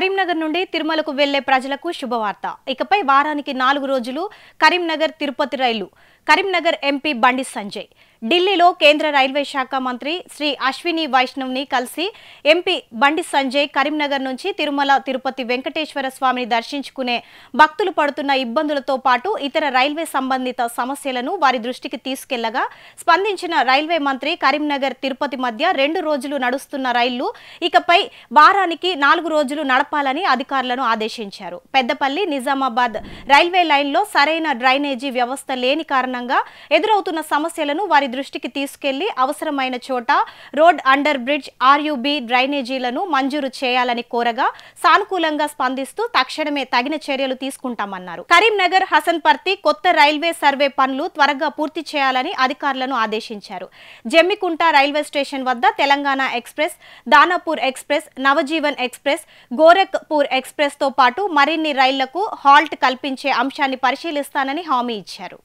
కరీంనగర్ నుండి తిరుమలకు వెళ్ళే ప్రజలకు శుభవార్త. ఇకపై వారానికి నాలుగు రోజులు కరీంనగర్ తిరుపతి రైలు. కరీంనగర్ ఎంపీ బండి సంజయ్. ఢిల్లీలో కేంద్ర రైల్వే శాఖ మంత్రి శ్రీ అశ్విని వైష్ణవ్ని కలిసి ఎంపీ బండి సంజయ్ కరీంనగర్ నుంచి తిరుమల తిరుపతి వెంకటేశ్వర స్వామిని దర్శించుకునే భక్తులు పడుతున్న ఇబ్బందులతో పాటు ఇతర రైల్వే సంబంధిత సమస్యలను వారి దృష్టికి తీసుకెళ్ళగా స్పందించిన రైల్వే మంత్రి కరీంనగర్ తిరుపతి మధ్య రెండు రోజులు నడుస్తున్న రైళ్ళు. ఇకపై వారానికి నాలుగు రోజులు నడపాలని అధికారులను ఆదేశించారు. పెద్దపల్లి నిజామాబాద్ రైల్వే లైన్లో సరైన డ్రైనేజీ వ్యవస్థ లేని కారణంగా ఎదురవుతున్న సమస్యలను వారి దృష్టికి తీసుకెళ్ళి అవసరమైన చోట రోడ్ అండర్ బ్రిడ్జ్ ఆర్యుబి డ్రైనేజీలను మంజూరు చేయాలని కోరగా సానుకూలంగా స్పందిస్తూ తక్షణమే తగిన చర్యలు తీసుకుంటామన్నారు. కరీంనగర్ హసన్పర్తి కొత్త రైల్వే సర్వే పనులు త్వరగా పూర్తి చేయాలని అధికారులను ఆదేశించారు. జమ్మికుంట రైల్వే స్టేషన్ వద్ద Telangana express Danapur express Navjeevan express Gorakhpur ఎక్స్ప్రెస్తో పాటు మరిన్ని రైళ్ళకు హాల్ట్ కల్పించే అంశాన్ని పరిశీలిస్తానని హామీ ఇచ్చారు.